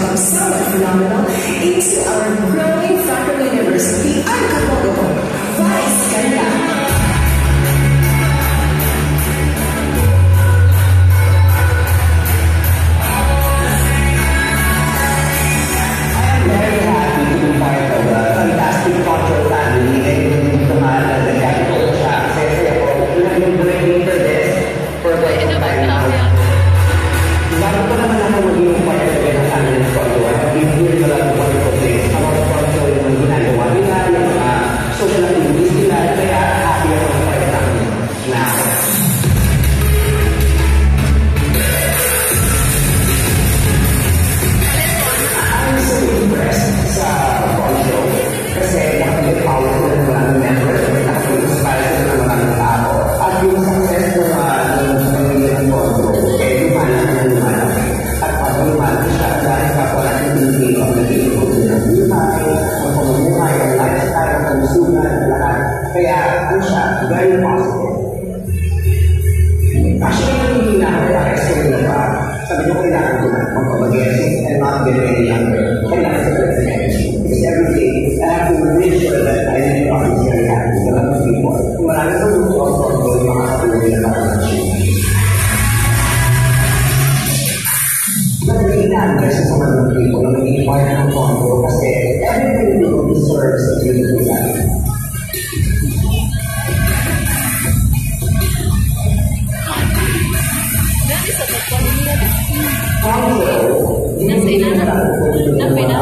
phenomenon. Ano siya, very positive. Actually, hindi na ako na-explain na pa. Sabi ko, kailangan ko na magpapag-guess and not get any younger. Kailangan ko na. Because every day, I have to make sure that I make profits very happy with other people. Kung marami ako, yung katulad. Nagkailan kasi sa mga kondo Also, hindi